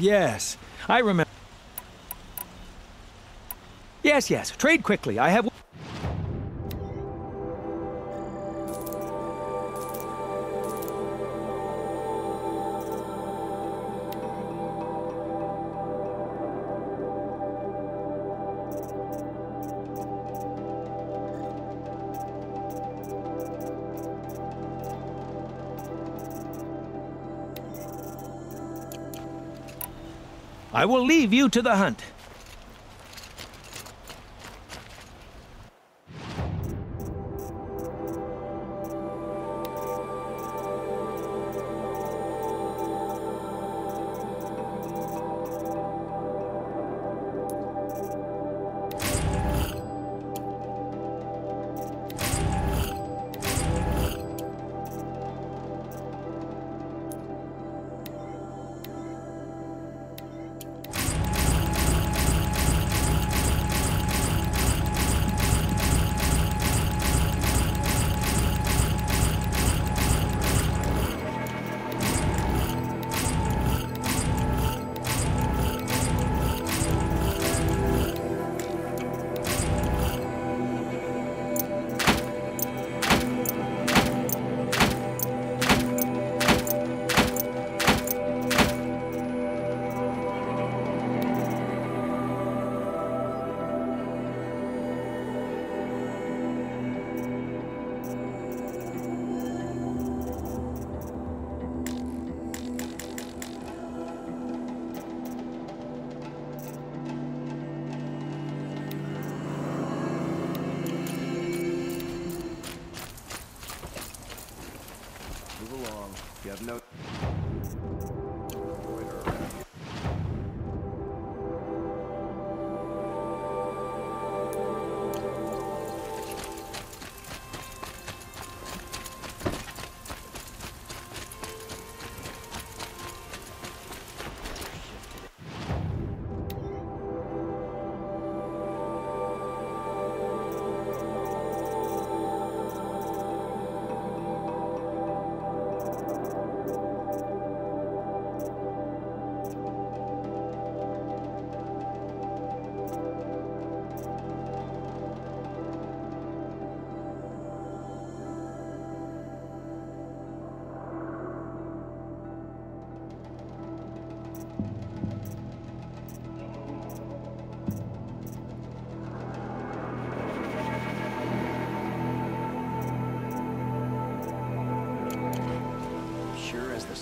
Yes. I remember. Yes, yes. Trade quickly. I have. I will leave you to the hunt.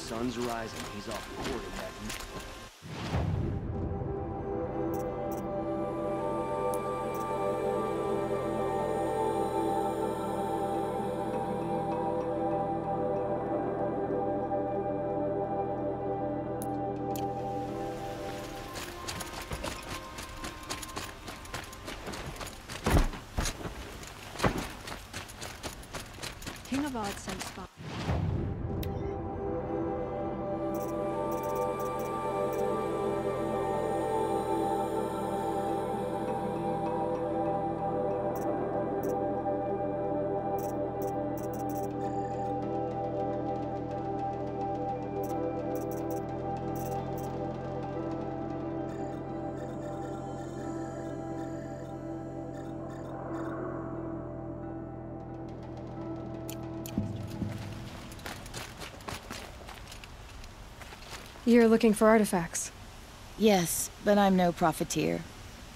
Sun's rising, he's off courting that... You're looking for artifacts. Yes, but I'm no profiteer.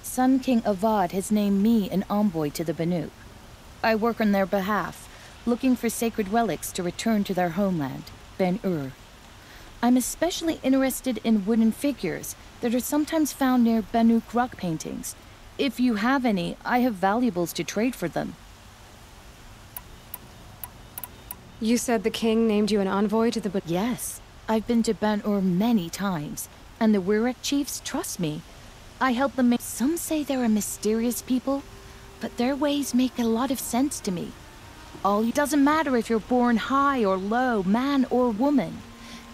Sun King Avad has named me an envoy to the Banuk. I work on their behalf, looking for sacred relics to return to their homeland, Ban-Ur. I'm especially interested in wooden figures that are sometimes found near Banuk rock paintings. If you have any, I have valuables to trade for them. You said the king named you an envoy to the Yes, I've been to Ban-Ur many times, and the werak chiefs trust me. I help them make... Some say they're a mysterious people, but their ways make a lot of sense to me. All it doesn't matter if you're born high or low, man or woman.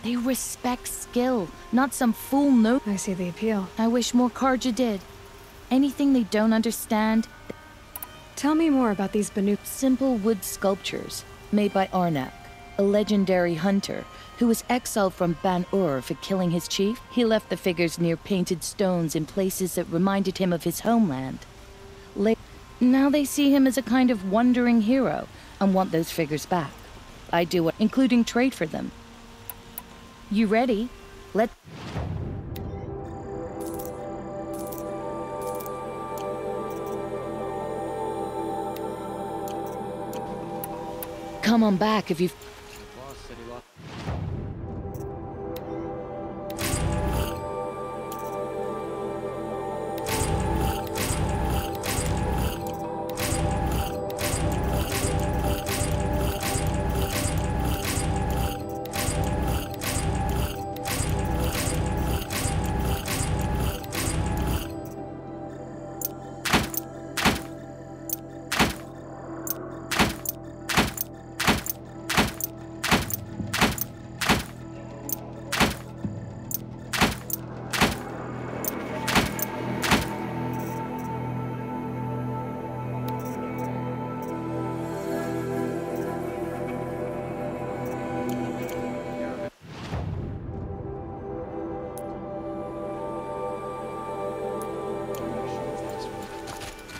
They respect skill, not some fool no... I see the appeal. I wish more Carja did. Anything they don't understand, Tell me more about these Banuk. simple wood sculptures made by Arnak, a legendary hunter who was exiled from Ban Ur for killing his chief. He left the figures near painted stones in places that reminded him of his homeland. La- now they see him as a kind of wandering hero and want those figures back. I do including trade for them. You ready? Let. Come on back if you've.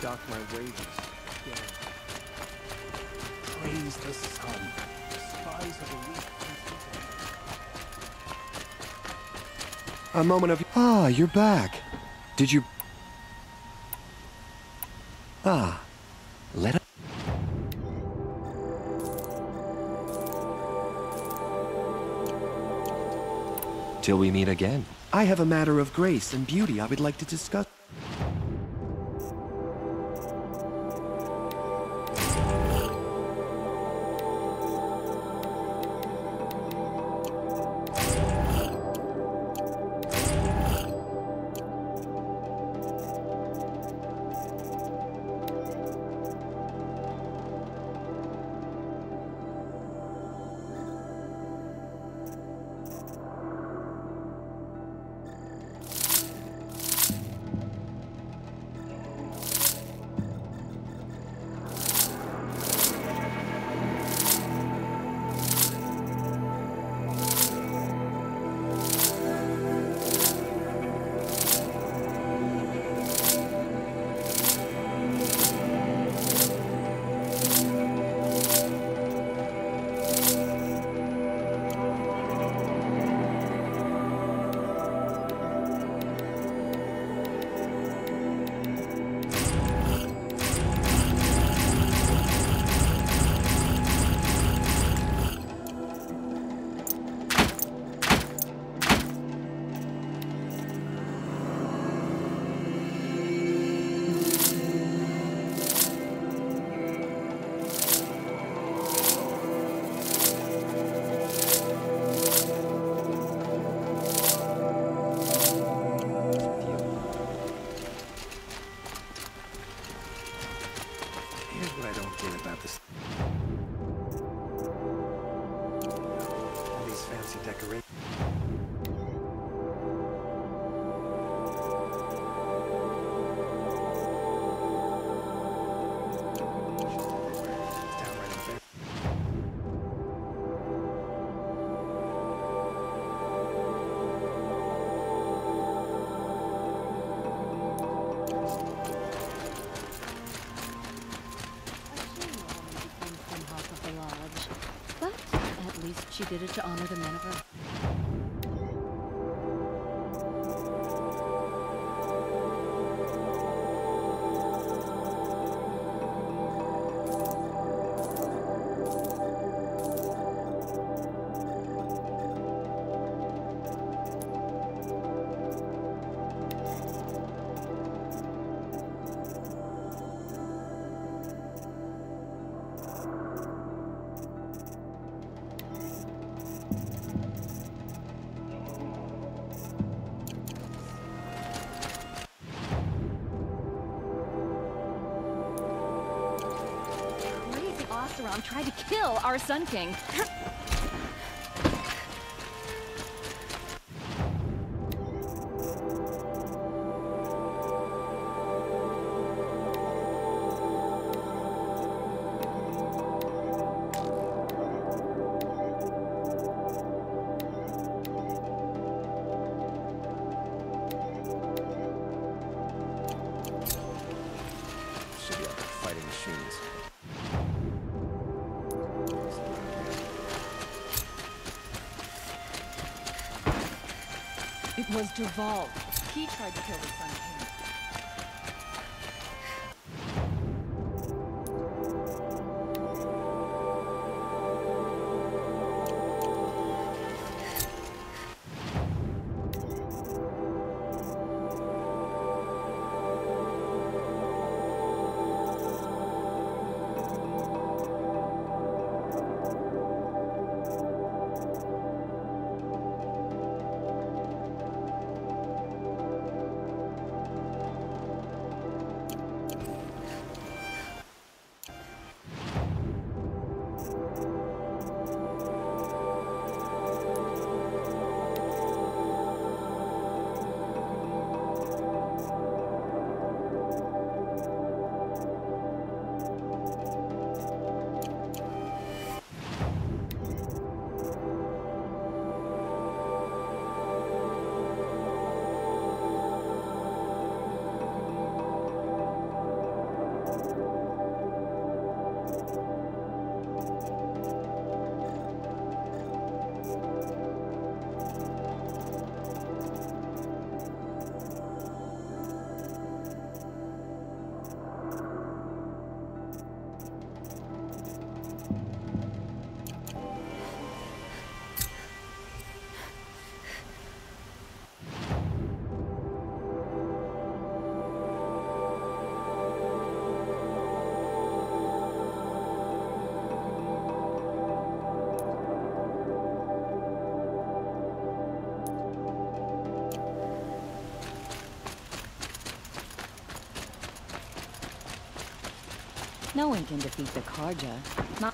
Dock my wages. Yeah. Praise the sun. Spies of the weak. A moment of. Ah, you're back. Did you. Ah. Let. us... Till we meet again. I have a matter of grace and beauty I would like to discuss. She did it to honor the men of her. Storm tried to kill our Sun King. fighting machines. Was Dervahl. He tried to kill the Sun. No one can defeat the Carja. Not.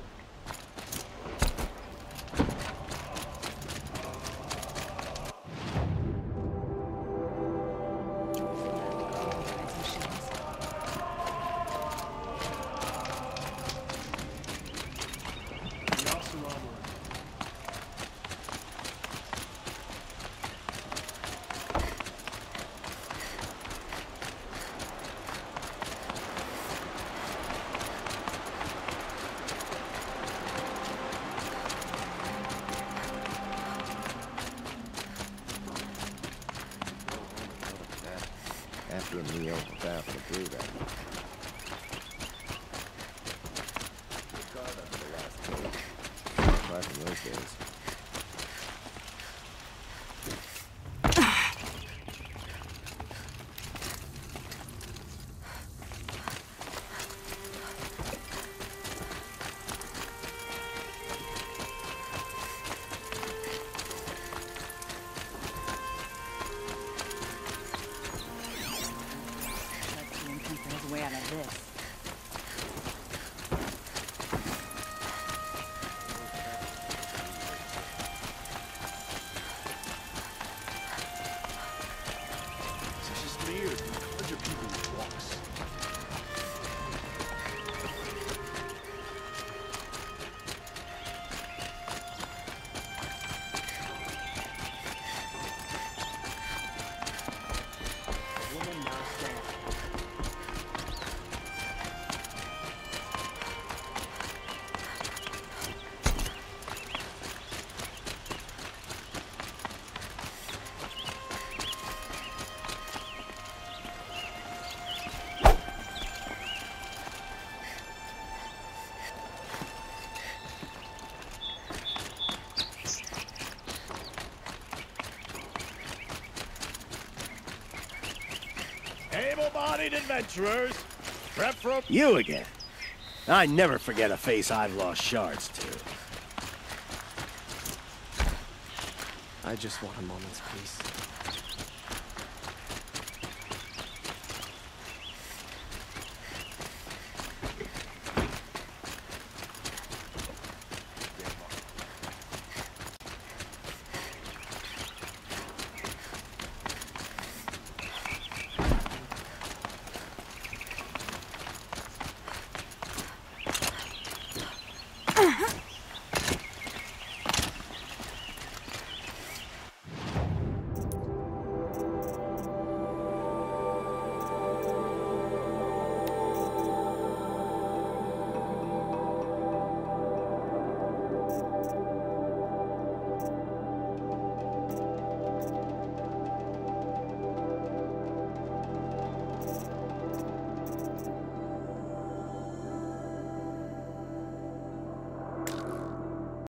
after meal with half of the brew that Back in those days. Able-bodied adventurers, prep for a You again. I never forget a face I've lost shards to. I just want a moment's peace.